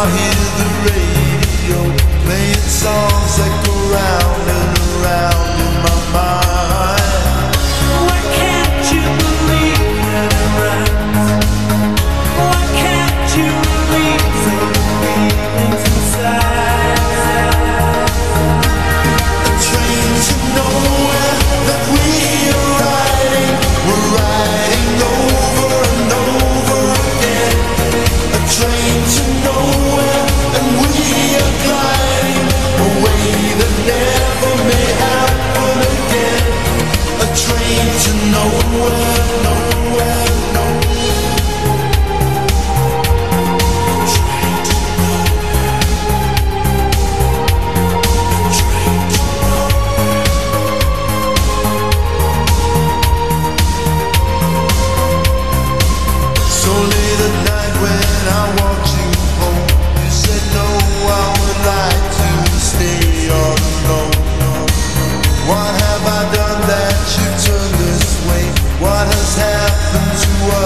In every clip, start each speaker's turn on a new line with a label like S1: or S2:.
S1: I hear the radio playing songs that go round and around in my mind.
S2: Why can't you believe that? Why can't you believe?
S1: nowhere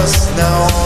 S1: us now.